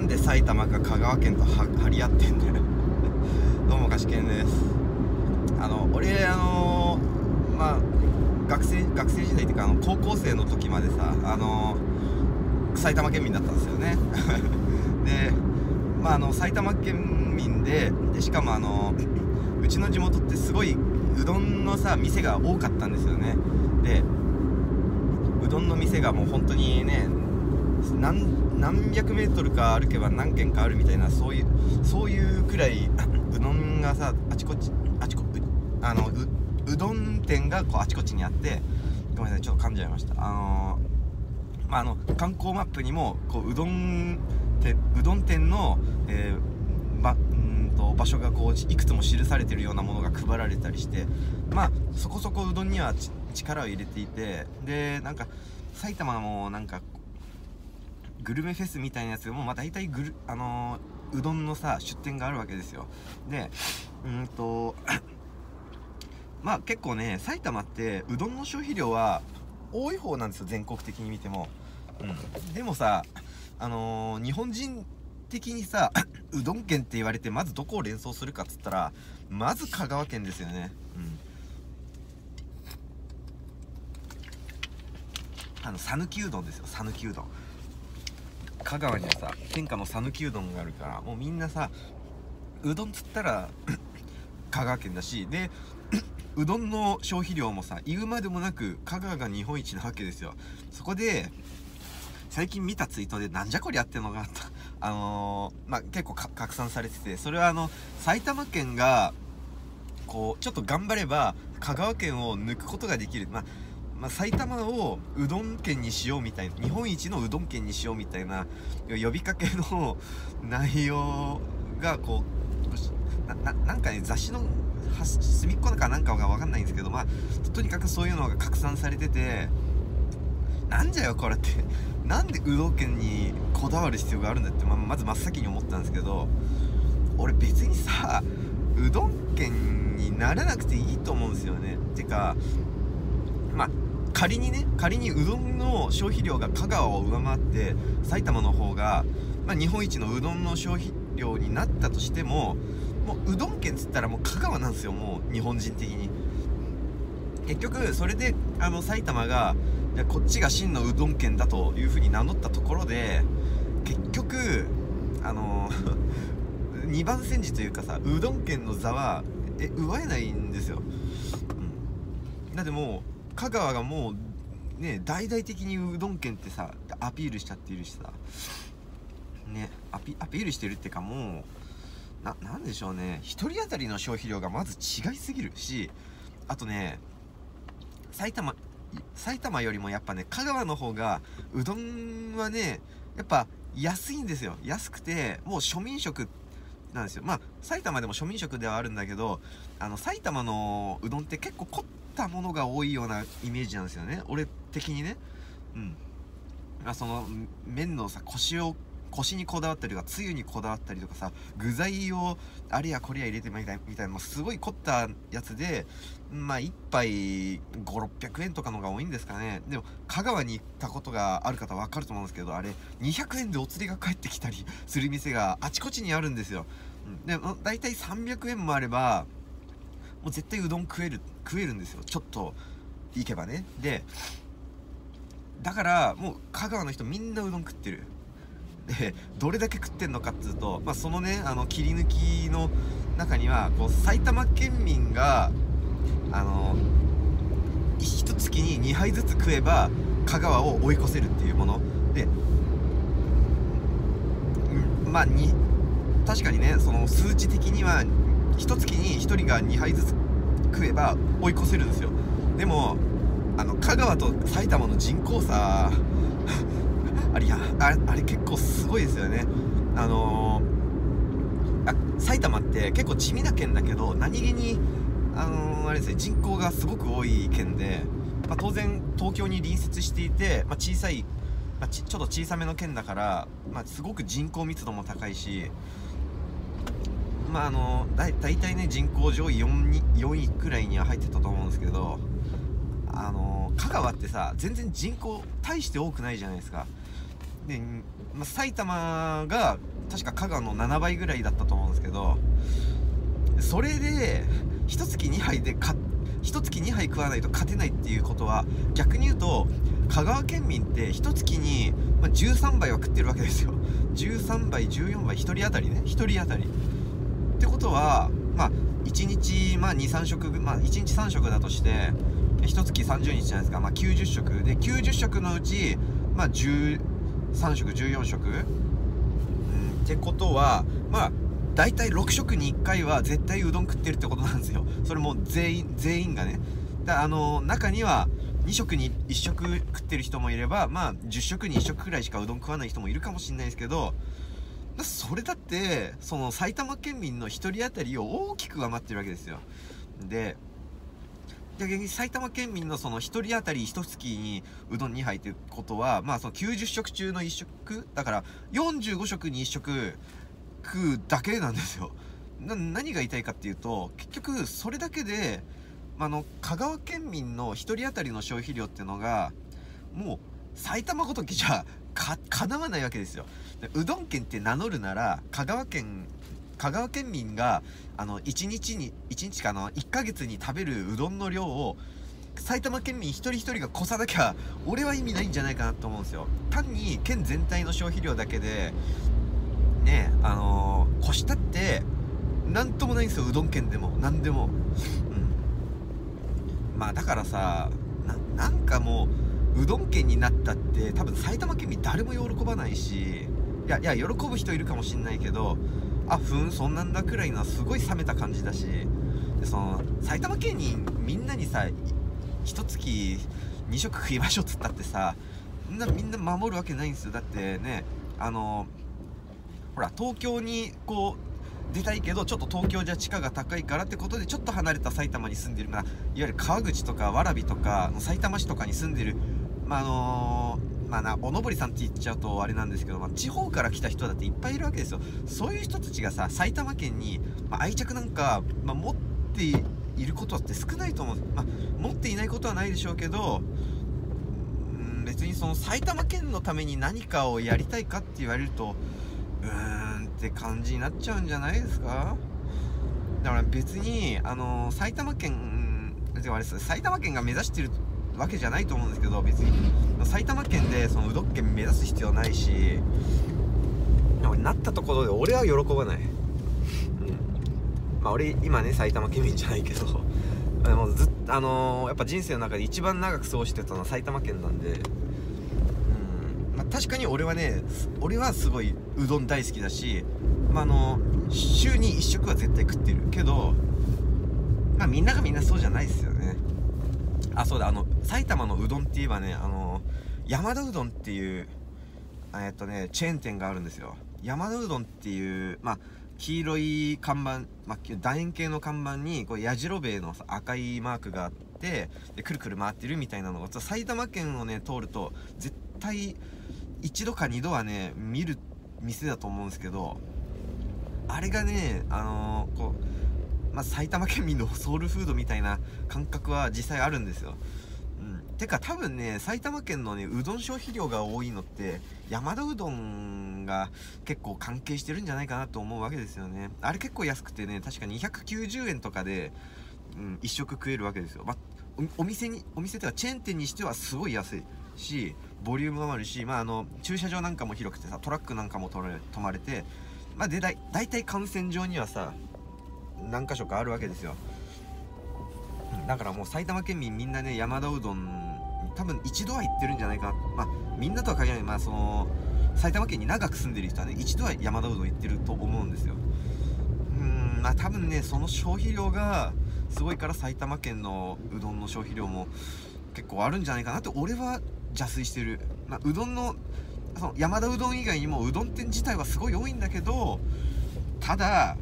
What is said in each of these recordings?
なんで埼玉か香川県と張り合ってんだよ。どうもかしけんです。あの俺あのー、まあ学生学生時代っていうかあの高校生の時までさあのー、埼玉県民だったんですよね。でまああの埼玉県民ででしかもあのうちの地元ってすごいうどんのさ店が多かったんですよね。でうどんの店がもう本当にね何何百メートルか歩けば何軒かあるみたいなそういうそういうくらい うどんがさあちこちあちこあのうどん店がこうあちこちにあってごめんなさいちょっと噛んじゃいました。あの、まああの観光マップにもこううどん店うどん店の、えー、ばんと場所がこういくつも記されてるようなものが配られたりしてまあそこそこうどんには力を入れていてでなんか埼玉もなんかグルメフェスみたいなやつもまあ大体ぐるあのー、うどんのさ出店があるわけですよ。でうんと まあ結構ね埼玉ってうどんの消費量は多い方なんですよ全国的に見ても、うん、でもさあのー、日本人的にさ うどん県って言われてまずどこを連想するかっつったらまず香川県ですよね。うん。あの讃岐うどんですよ讃岐うどん。香川にはさ天下の讃岐うどんがあるからもうみんなさうどんつったら 香川県だしで うどんの消費量もさ言うまでもなく香川が日本一なわけですよ。そこで最近見たツイートでなんじゃこりゃってのがあった。あのー、まあ、結構拡散されててそれはあの埼玉県がこうちょっと頑張れば香川県を抜くことができる。まあまあ、埼玉をうどん県にしようみたいな日本一のうどん県にしようみたいな呼びかけの内容がこうなんかね雑誌の隅っこだかなんかが分かんないんですけどまあとにかくそういうのが拡散されててなんじゃよこれってなんでうどん県にこだわる必要があるんだって、まあ、まず真っ先に思ったんですけど俺別にさうどん県にならなくていいと思うんですよね。てかまあ仮にね仮にうどんの消費量が香川を上回って埼玉の方が、まあ、日本一のうどんの消費量になったとしてももううどん県っつったらもう香川なんですよもう日本人的に。結局それであの埼玉がじゃこっちが真のうどん県だというふうに名乗ったところで結局あの 2番煎じというかさうどん県の座はえ奪えないんですよ、うん、だってもう香川がもうね大々的にうどん県ってさアピールしちゃっているしさ。ねアピールしてるっていうかもうななんでしょうね。1人当たりの消費量がまず違いすぎるしあとね埼玉埼玉よりもやっぱね香川の方がうどんはねやっぱ安いんですよ。安くてもう庶民食なんですよ。まあ埼玉でも庶民食ではあるんだけどあの埼玉のうどんって結構凝ったものが多いようなイメージなんですよね。俺的にね。うん。あその麺のさ腰を腰にこだわったりとかつゆにこだわったりとかさ具材をあれやこれや入れてみたいみたいなすごい凝ったやつでまあ1杯5600円とかのが多いんですかね。でも香川に行ったことがある方分かると思うんですけどあれ200円でお釣りが返ってきたりする店があちこちにあるんですよ。うん。で大体300円もあればもう絶対うどん食える食えるんですよ。ちょっと行けばね。でだからもう香川の人みんなうどん食ってる。でどれだけ食ってんのかっつうと、まあ、そのねあの切り抜きの中にはこう埼玉県民があの一月に2杯ずつ食えば香川を追い越せるっていうもの。でまあに確かにねその数値的には一月に1人が2杯ずつ食えば追い越せるんですよ。でもあの香川と埼玉の人口差あれやあれ結構すごいですよね。あのー、あ埼玉って結構地味な県だけど何気にあのー、あれですね人口がすごく多い県で、まあ、当然東京に隣接していて、まあ、小さい、まあ、ちちょっと小さめの県だから、まあ、すごく人口密度も高いしまああのだ大体ね人口上位 4, 4位くらいには入ってたと思うんですけどあの香川ってさ全然人口大して多くないじゃないですか。で、まあ、埼玉が確か香川の7倍ぐらいだったと思うんですけどそれで一月2杯でか一月2杯食わないと勝てないっていうことは逆に言うと香川県民って一月に、まあ、13杯は食ってるわけですよ。13杯14杯1人当たりね1人当たり。ってことはまあ1日、まあ、23食まあ1日3食だとして一月30日じゃないですか、まあ、90食。で90食のうち、まあ、13食14食、うん、ってことはまあ大体6食に1回は絶対うどん食ってるってことなんですよ。それも全員全員がね。だあの中には2食に1食食ってる人もいればまあ10食に1食くらいしかうどん食わない人もいるかもしれないですけどそれだってその埼玉県民の1人当たりを大きく上回ってるわけですよ。で逆に埼玉県民のその1人当たり1月にうどん2杯ってことはまあその90食中の1食だから45食に1食食うだけなんですよ。何が言いたいかっていうと結局それだけで、まあの香川県民の1人当たりの消費量っていうのがもう埼玉ごときじゃか叶わないわけですよ。うどん県って名乗るなら香川県香川県民があの1日に1日かな1ヶ月に食べるうどんの量を埼玉県民一人一人が越さなきゃ俺は意味ないんじゃないかなと思うんですよ。単に県全体の消費量だけでねあのー、越したって何ともないんですようどん県でも。何でも。うん。まあだからさなんかもううどん県になったって多分埼玉県民誰も喜ばないしいやいや喜ぶ人いるかもしんないけどあふんそんなんだくらいのすごい冷めた感じだしでその埼玉県にみんなにさ一月2食食いましょうっつったってさみんなみんな守るわけないんですよ。だってねあのほら東京にこう出たいけどちょっと東京じゃ地価が高いからってことでちょっと離れた埼玉に住んでる、まあ、いわゆる川口とか蕨とか埼玉市とかに住んでる、まあ、あの、まあなおのぼりさんって言っちゃうとあれなんですけど、まあ、地方から来た人だっていっぱいいるわけですよ。そういう人たちがさ埼玉県に、まあ、愛着なんか、まあ、持っていることって少ないと思う、まあ、持っていないことはないでしょうけど別にその埼玉県のために何かをやりたいかって言われるとうーんって感じになっちゃうんじゃないですか？だから別にあの埼玉県あれ埼玉県が目指してるわけじゃないと思うんですけど別に。埼玉県でそのうどん県目指す必要ないしなったところで俺は喜ばない、うん、まあ俺今ね埼玉県民じゃないけどで もずあのー、やっぱ人生の中で一番長く過ごしてたのは埼玉県なんで。ま確かに俺はね俺はすごいうどん大好きだし、まあ、あの週に1食は絶対食ってるけどまあみんながみんなそうじゃないですよね。あそうだあの埼玉のうどんって言えばねあの山田うどんっていうえっとねチェーン店があるんですよ。山田うどんっていうまあ黄色い看板、まあ、楕円形の看板にこうやじろべえの赤いマークがあってでくるくる回ってるみたいなのが埼玉県をね通ると絶対1度か2度はね見る店だと思うんですけどあれがねあのー、こう、まあ、埼玉県民のソウルフードみたいな感覚は実際あるんですよ。うん。てか多分ね埼玉県のねうどん消費量が多いのって山田うどんが結構関係してるんじゃないかなと思うわけですよね。あれ結構安くてね確か290円とかで、うん、1食食えるわけですよ、まあ、お店にお店というかチェーン店にしてはすごい安いしボリュームもあるし、まあ、あの駐車場なんかも広くてさトラックなんかも止まれて、まあ、でだい大体幹線上にはさ何箇所かあるわけですよ。だからもう埼玉県民みんなね山田うどん多分一度は行ってるんじゃないかな。まあみんなとは限らない。まあその埼玉県に長く住んでる人はね一度は山田うどん行ってると思うんですよ。うんまあ多分ねその消費量がすごいから埼玉県のうどんの消費量も結構あるんじゃないかなって俺は邪推してる、まあ、うどんのその山田うどん以外にもうどん店自体はすごい多いんだけどただ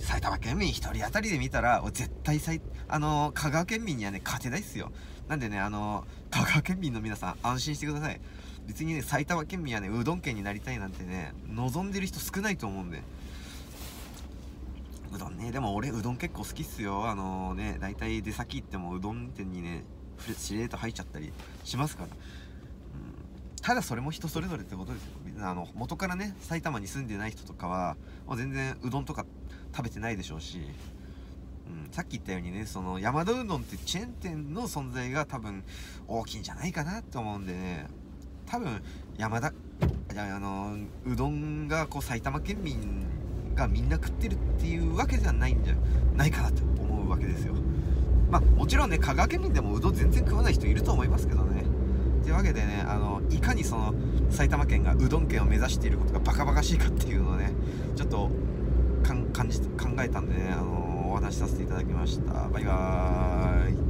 埼玉県民1人当たりで見たら絶対あの香川県民にはね勝てないっすよ。なんでねあの香川県民の皆さん安心してください。別にね埼玉県民はねうどん県になりたいなんてね望んでる人少ないと思うんで。うどんねでも俺うどん結構好きっすよ。あのー、ね大体出先行ってもうどん店にね指令と入っちゃったりしますから、ただそれも人それぞれってことですよ。あの元からね埼玉に住んでない人とかはもう全然うどんとか食べてないでしょうし、うん、さっき言ったようにねその山田うどんってチェーン店の存在が多分大きいんじゃないかなって思うんでね多分山田あのうどんがこう埼玉県民がみんな食ってるっていうわけじゃないんじゃないかなと思うわけですよ。まあもちろんね香川県民でもうどん全然食わない人いると思いますけどね。というわけでねあのいかにその埼玉県がうどん県を目指していることがバカバカしいかっていうのをねちょっと考えたんでねあのお話しさせていただきました。バイバーイ。